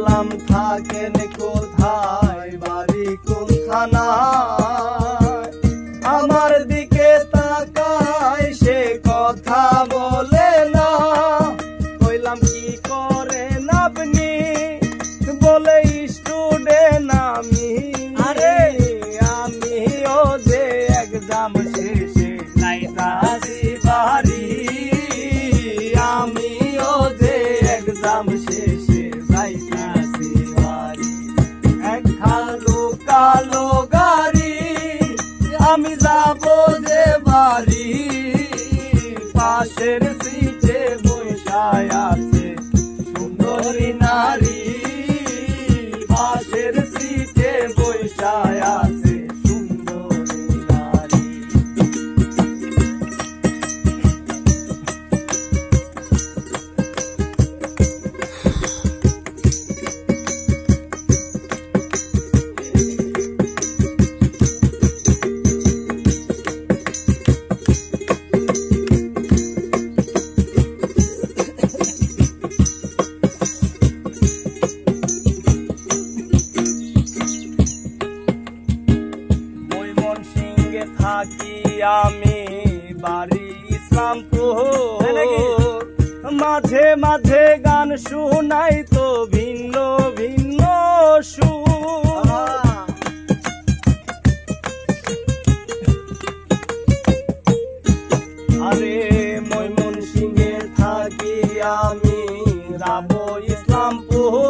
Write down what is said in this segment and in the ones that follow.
করলাম থাকেন কোথায়? বাড়ি কোন থানায় আমার দিকে তাকায় সে কথা বলে না। কইলাম কি করেন আপনি? বলে স্টুডেন্ট আমি। আরে! আমিও যে এক্সাম শেষে পাশের সিচে বৈশায় আছে থাকি আমি বাড়ি ইসলামপুর। মাঝে মাঝে গান শুনাই তো ভিন্ন ভিন্ন সুর। আরে ময়মন সিংহে থাকি আমি রাব ইসলামপুর।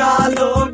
डालो